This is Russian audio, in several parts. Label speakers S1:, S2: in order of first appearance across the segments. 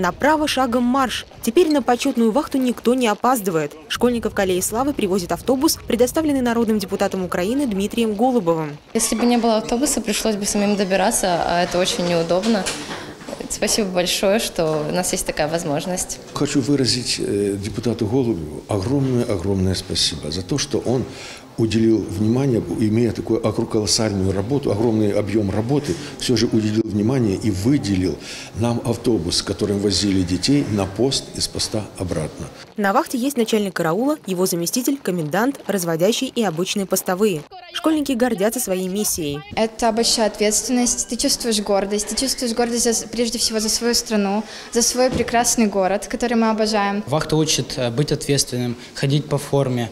S1: Направо шагом марш. Теперь на почетную вахту никто не опаздывает. Школьников к аллее славы привозит автобус, предоставленный народным депутатом Украины Дмитрием Голубовым.
S2: Если бы не было автобуса, пришлось бы самим добираться, а это очень неудобно. Спасибо большое, что у нас есть такая возможность.
S3: Хочу выразить э, депутату Голубеву огромное-огромное спасибо за то, что он уделил внимание, имея такую колоссальную работу, огромный объем работы, все же уделил внимание и выделил нам автобус, которым возили детей на пост из поста обратно.
S1: На вахте есть начальник караула, его заместитель, комендант, разводящий и обычные постовые. Школьники гордятся своей миссией.
S4: Это большая ответственность, ты чувствуешь гордость, ты чувствуешь гордость за, прежде всего за свою страну, за свой прекрасный город, который мы обожаем.
S5: Вахта учит э, быть ответственным, ходить по форме,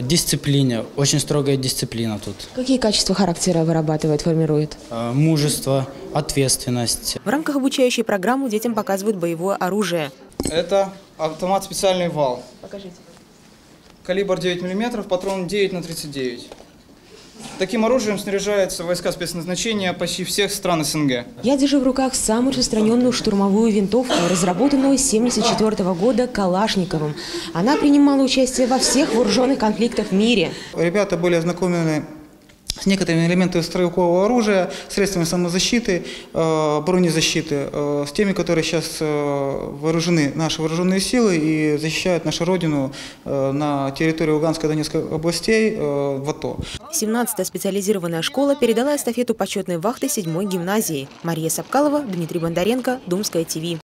S5: Дисциплине, очень строгая дисциплина тут.
S1: Какие качества характера вырабатывает, формирует?
S5: Э, мужество, ответственность.
S1: В рамках обучающей программы детям показывают боевое оружие.
S6: Это автомат специальный вал.
S1: Покажите.
S6: Калибр 9 мм, патрон 9 на 39. Таким оружием снаряжаются войска спецназначения почти всех стран СНГ.
S1: Я держу в руках самую распространенную штурмовую винтовку, разработанную с 1974 года Калашниковым. Она принимала участие во всех вооруженных конфликтах в мире.
S6: Ребята были ознакомлены с некоторыми элементами стрелкового оружия, средствами самозащиты, э, бронезащиты, э, с теми, которые сейчас э, вооружены наши вооруженные силы и защищают нашу родину на территории Луганской и Донецкой областей в АТО.
S1: 17-я специализированная школа передала эстафету почетной вахты 7-й гимназии. Мария Сапкалова, Дмитрий Бондаренко, Думская ТВ.